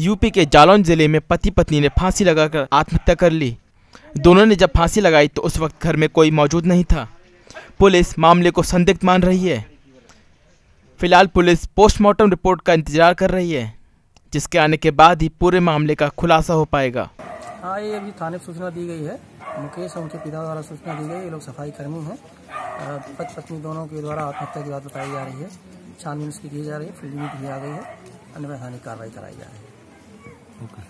UP के जालौन ज़िले में पति पत्नी ने फांसी लगाकर आत्महत्या कर ली। दोनों ने जब फांसी लगाई तो उस वक्त घर में कोई मौजूद नहीं था। पुलिस मामले को संदिग्ध मान रही है। फ़िलहाल पुलिस पोस्टमार्टम रिपोर्ट का इंतज़ार कर रही है, जिसके आने के बाद ही पूरे मामले का खुलासा हो पाएगा। हाँ ये अभी थाने सूचना दी गई है। मुकेश और उनके पिता द्वारा सूचना दी गई। ये लोग सफ़ाई कर्मी हैं। पति पत्नी दोनों के द्वारा आत्महत्या की बात बताई जा रही है। छानबीन उसकी की जा रही है। फ़ील्ड में भी आ है। अन्य वैधानिक कार्रवाई कराई जा रही है। Okay.